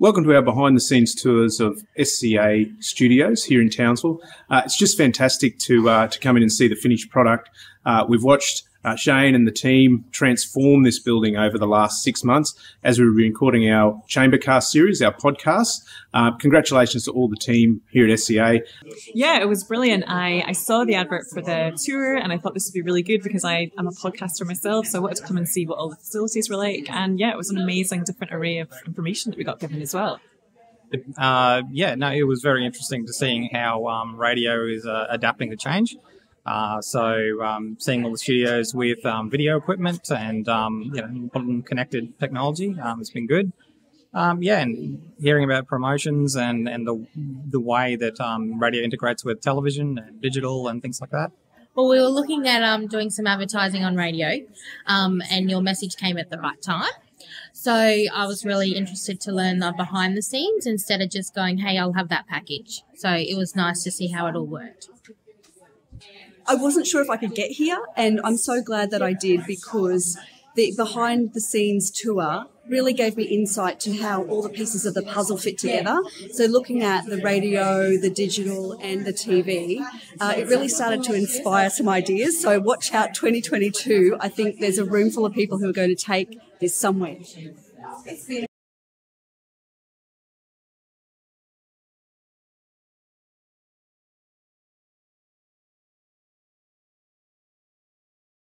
Welcome to our behind the scenes tours of SCA Studios here in Townsville. Uh, it's just fantastic to uh, to come in and see the finished product. Uh, we've watched uh, Shane and the team transformed this building over the last six months as we were recording our Chambercast series, our podcast. Uh, congratulations to all the team here at SCA. Yeah, it was brilliant. I, I saw the advert for the tour and I thought this would be really good because I, am a podcaster myself. So I wanted to come and see what all the facilities were like. And yeah, it was an amazing different array of information that we got given as well. Uh, yeah, no, it was very interesting to seeing how um, radio is uh, adapting to change. Uh, so um, seeing all the studios with um, video equipment and um, you know modern connected technology um, has been good. Um, yeah, and hearing about promotions and, and the the way that um, radio integrates with television and digital and things like that. Well, we were looking at doing some advertising on radio, and your message came at the right time. So I was really interested to learn the behind the scenes instead of just going, "Hey, I'll have that package." So it was nice to see how it all worked. I wasn't sure if I could get here, and I'm so glad that I did because the behind the scenes tour really gave me insight to how all the pieces of the puzzle fit together. So, looking at the radio, the digital, and the TV, uh, it really started to inspire some ideas. So, watch out 2022. I think there's a room full of people who are going to take this somewhere.